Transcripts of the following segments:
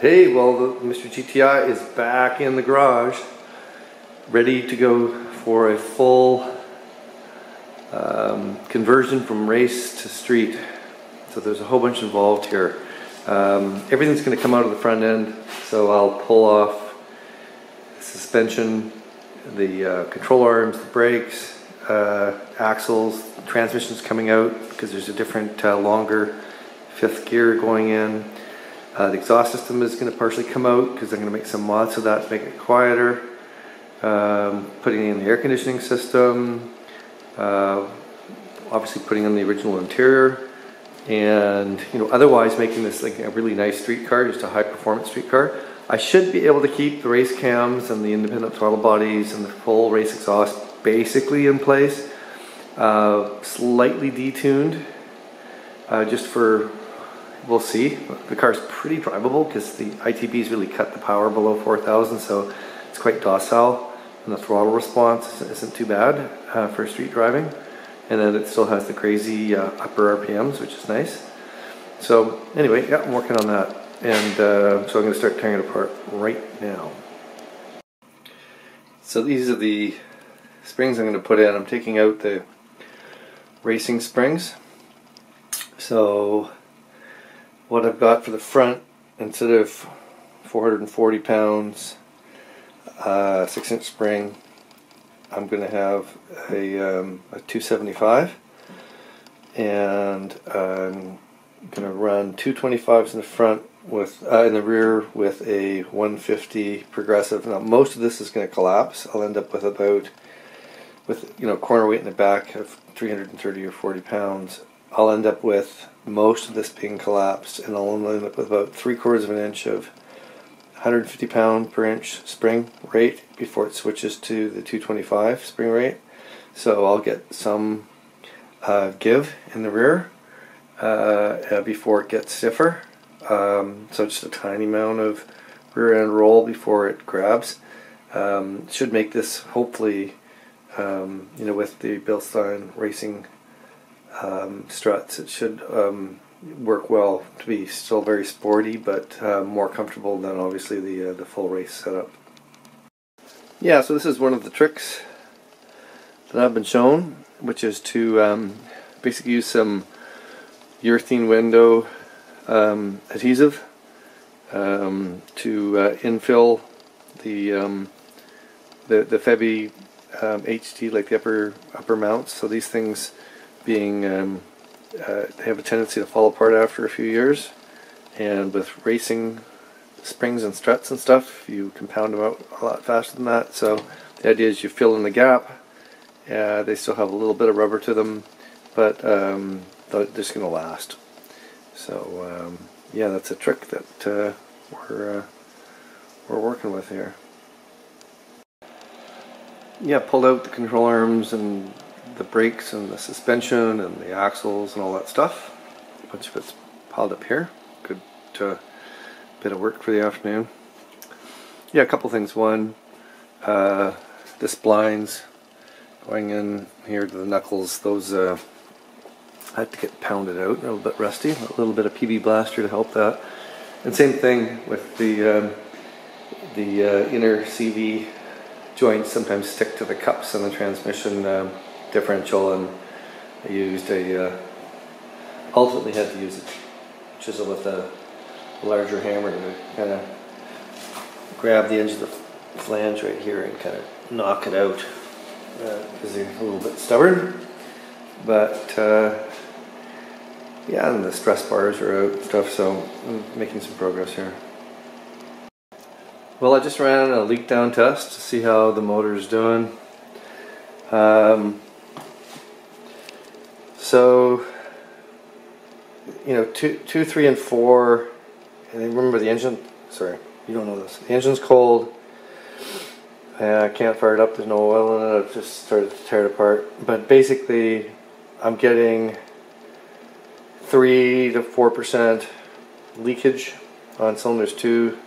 Hey, well, the, Mr. GTI is back in the garage, ready to go for a full um, conversion from race to street. So there's a whole bunch involved here. Um, everything's going to come out of the front end, so I'll pull off suspension, the uh, control arms, the brakes, uh, axles, transmission's coming out because there's a different uh, longer fifth gear going in. Uh, the exhaust system is going to partially come out because I'm going to make some mods to that to make it quieter. Um, putting in the air conditioning system, uh, obviously putting in the original interior, and you know otherwise making this like a really nice street car, just a high performance street car. I should be able to keep the race cams and the independent throttle bodies and the full race exhaust basically in place, uh, slightly detuned, uh, just for we'll see. The car's pretty drivable because the ITB's really cut the power below 4,000, so it's quite docile, and the throttle response isn't too bad uh, for street driving. And then it still has the crazy uh, upper RPMs, which is nice. So anyway, yeah, I'm working on that, and uh, so I'm going to start tearing it apart right now. So these are the springs I'm going to put in. I'm taking out the racing springs. So what I've got for the front, instead of 440 pounds, uh, 6 inch spring, I'm going to have a, um, a 275 and I'm going to run 225s in the front with uh, in the rear with a 150 progressive. Now most of this is going to collapse. I'll end up with about with you know corner weight in the back of 330 or 40 pounds. I'll end up with most of this being collapsed and I'll end up with about three quarters of an inch of 150 pound per inch spring rate before it switches to the 225 spring rate. So I'll get some uh, give in the rear uh, uh, before it gets stiffer. Um, so just a tiny amount of rear end roll before it grabs. Um, should make this hopefully, um, you know, with the Bilstein racing um, struts. It should um, work well to be still very sporty, but uh, more comfortable than obviously the uh, the full race setup. Yeah, so this is one of the tricks that I've been shown, which is to um, basically use some urethane window um, adhesive um, to uh, infill the um, the the Febi HT, like the upper upper mounts. So these things being um, uh, they have a tendency to fall apart after a few years. And with racing springs and struts and stuff you compound them out a lot faster than that. So the idea is you fill in the gap. Uh, they still have a little bit of rubber to them but um, they're just going to last. So um, yeah that's a trick that uh, we're uh, we're working with here. Yeah pulled out the control arms and the brakes and the suspension and the axles and all that stuff. A bunch of it's piled up here. Good uh, bit of work for the afternoon. Yeah, a couple things. One, uh, the splines going in here to the knuckles, those uh, had to get pounded out, a little bit rusty, a little bit of PB Blaster to help that. And same thing with the um, the uh, inner CV joints sometimes stick to the cups in the transmission um, differential and I used a, uh, ultimately had to use a chisel with a larger hammer to kind of grab the edge of the flange right here and kind of knock it out because uh, they're a little bit stubborn. But uh, yeah, and the stress bars are out and stuff, so I'm making some progress here. Well, I just ran a leak down test to see how the motor is doing. Um, so, you know, two, two, three, and four. And remember the engine. Sorry, you don't know this. The engine's cold. I can't fire it up. There's no oil in it. I've just started to tear it apart. But basically, I'm getting three to four percent leakage on cylinders two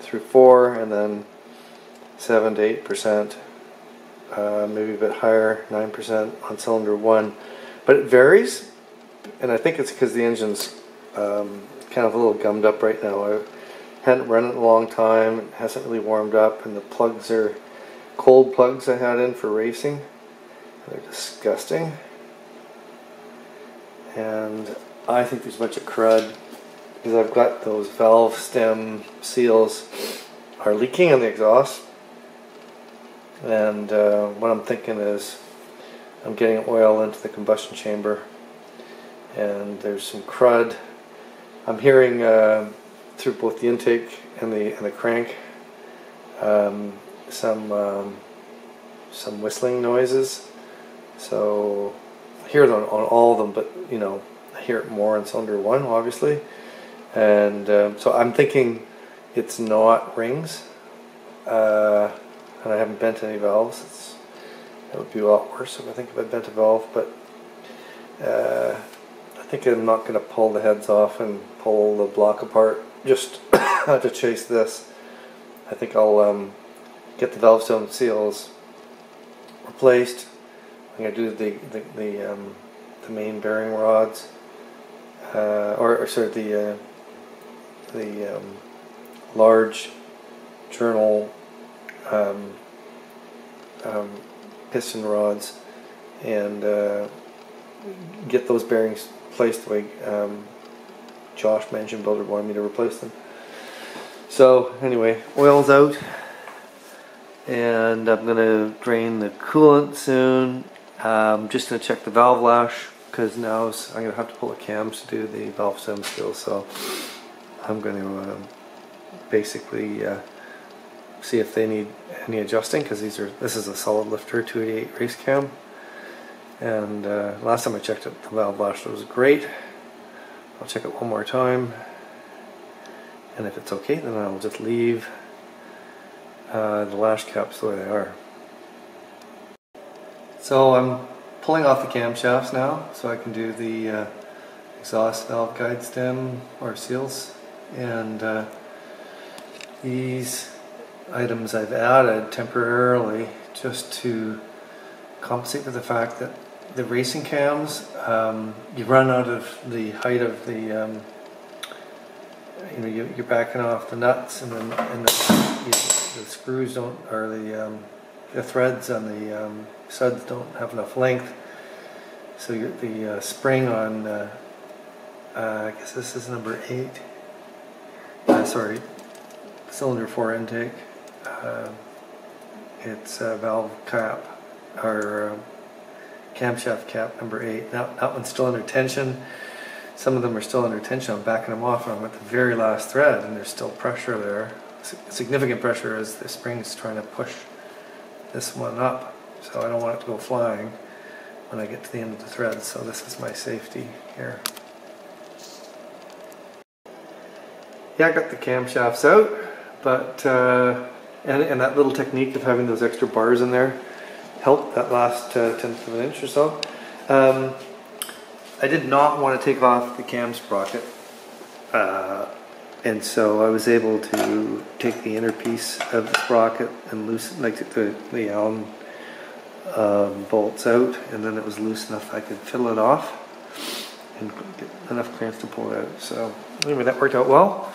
through four, and then seven to eight percent, uh, maybe a bit higher, nine percent on cylinder one. But it varies, and I think it's because the engine's um, kind of a little gummed up right now. I hadn't run it in a long time. It hasn't really warmed up, and the plugs are cold plugs I had in for racing. They're disgusting. And I think there's a bunch of crud because I've got those valve stem seals are leaking on the exhaust. And uh, what I'm thinking is I'm getting oil into the combustion chamber and there's some crud. I'm hearing uh, through both the intake and the and the crank um, some um, some whistling noises. So I hear it on, on all of them, but you know I hear it more in cylinder one, obviously. And um, so I'm thinking it's not rings, uh, and I haven't bent any valves. It's, it would be a lot worse if I think if I bent a valve, but uh, I think I'm not going to pull the heads off and pull the block apart just to chase this. I think I'll um, get the valve stem seals replaced. I'm going to do the the the, um, the main bearing rods, uh, or, or sorry, the uh, the um, large journal um, um, piston rods and uh, get those bearings placed the way um, Josh mentioned builder wanted me to replace them. So anyway, oil's out and I'm going to drain the coolant soon. I'm just going to check the valve lash because now I'm going to have to pull the cams to do the valve stem still. So I'm going to uh, basically uh, see if they need any adjusting because these are this is a solid lifter 288 race cam. And uh, last time I checked it the valve lash was great. I'll check it one more time. And if it's okay then I'll just leave uh, the lash caps the way they are. So I'm pulling off the camshafts now so I can do the uh, exhaust valve guide stem or seals. And uh, these items I've added temporarily just to compensate for the fact that the racing cams um, you run out of the height of the um, you know you, are backing off the nuts and then and the, you, the screws don't or the um, the threads on the um, studs don't have enough length. So the uh, spring on uh, uh, I guess this is number eight. Uh, sorry cylinder 4 intake uh, it's a valve cap or uh, camshaft cap number 8 that, that one's still under tension. Some of them are still under tension. I'm backing them off I'm at the very last thread and there's still pressure there. Significant pressure as the spring's trying to push this one up. So I don't want it to go flying when I get to the end of the thread. So this is my safety here. Yeah, I got the camshafts out, but uh, and, and that little technique of having those extra bars in there helped that last uh, tenth of an inch or so. Um, I did not want to take off the cam sprocket, uh, and so I was able to take the inner piece of the sprocket and loosen, like the, the Allen um, bolts out, and then it was loose enough I could fill it off and get enough clearance to pull it out. So anyway, that worked out well.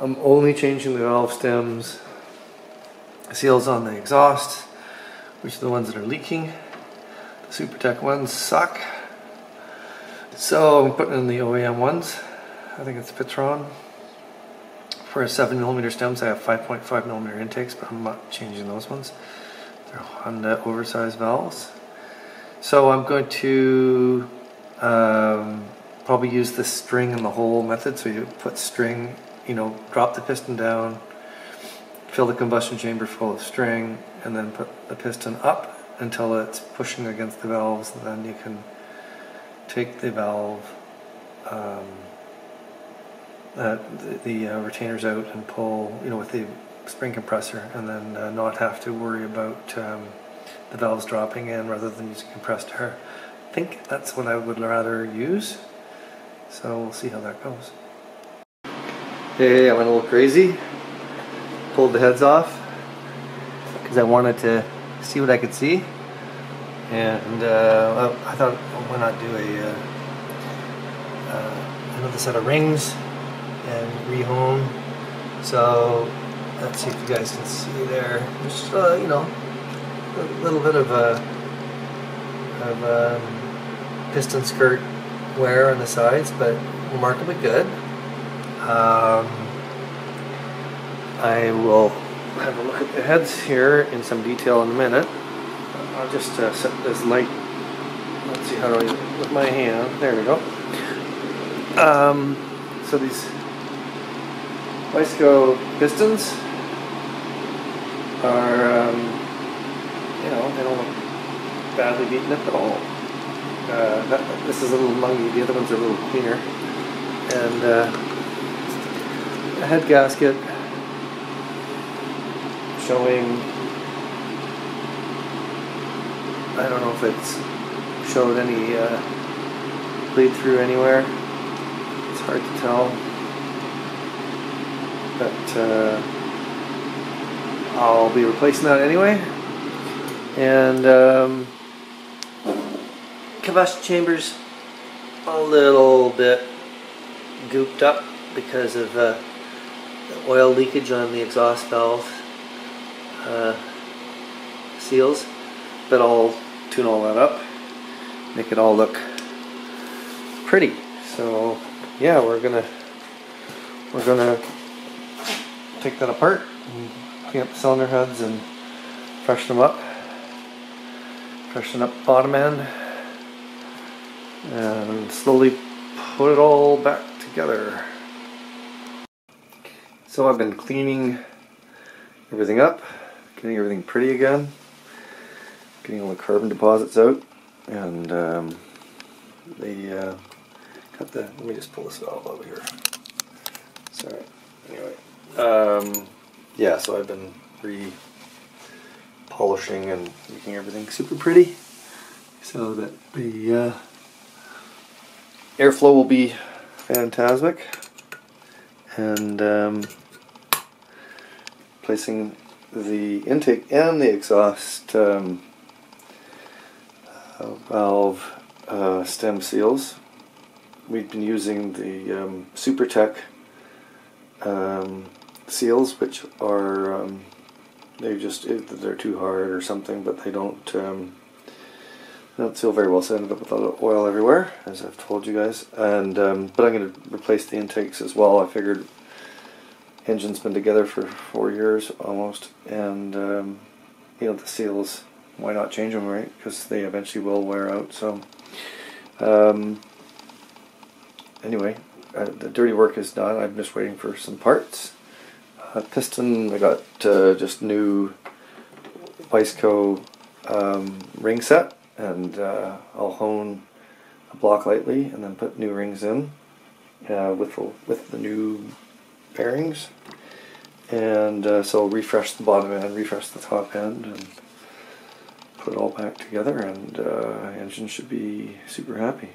I'm only changing the valve stems, seals on the exhaust, which are the ones that are leaking. The Supertech ones suck. So I'm putting in the OEM ones. I think it's Pitron. For a 7mm stems, I have 5.5mm intakes, but I'm not changing those ones. They're Honda oversized valves. So I'm going to um, probably use the string in the hole method. So you put string you know, drop the piston down, fill the combustion chamber full of string, and then put the piston up until it's pushing against the valves. And then you can take the valve, um, uh, the, the uh, retainers out and pull, you know, with the spring compressor, and then uh, not have to worry about um, the valves dropping in rather than using compressed air. I think that's what I would rather use. So we'll see how that goes. Hey, I went a little crazy. Pulled the heads off because I wanted to see what I could see. And uh, I thought, why not do a uh, uh, another set of rings and rehone So let's see if you guys can see there. Just uh, you know, a little bit of a of a piston skirt wear on the sides, but remarkably good. Um, I will have a look at the heads here in some detail in a minute. I'll just uh, set this light. Let's see how do I with my hand. There we go. Um, so these Wiseco pistons are, um, you know, they don't look badly beaten up at all. Uh, that, this is a little mungy, the other ones are a little cleaner. And uh, a head gasket showing, I don't know if it's showed any uh, bleed through anywhere. It's hard to tell. But uh, I'll be replacing that anyway. And um, combustion chambers a little bit gooped up because of uh, the oil leakage on the exhaust valve uh, seals. But I'll tune all that up, make it all look pretty. So yeah, we're gonna we're gonna take that apart and clean up the cylinder heads and freshen them up. Freshen up bottom end and slowly put it all back together. So I've been cleaning everything up, getting everything pretty again, getting all the carbon deposits out, and um, the uh, got the. Let me just pull this valve over here. Sorry. Anyway, um, yeah. So I've been re polishing and making everything super pretty, so that the uh, airflow will be fantastic. And um, placing the intake and the exhaust um, valve uh, stem seals. We've been using the um, SuperTech um, seals, which are um, they just they're too hard or something, but they don't um, they don't seal very well. So I ended up with a lot of oil everywhere, as I've told you guys. And um, but I'm going to replace the intakes as well. I figured engine's been together for four years almost, and um, you know the seals. Why not change them, right? Because they eventually will wear out. So um, anyway, uh, the dirty work is done. I'm just waiting for some parts. Uh, piston, I got uh, just new Wiseco um, ring set, and uh, I'll hone a block lightly and then put new rings in uh, with the, with the new bearings. And uh, so refresh the bottom end, refresh the top end, and put it all back together, and uh, engine should be super happy.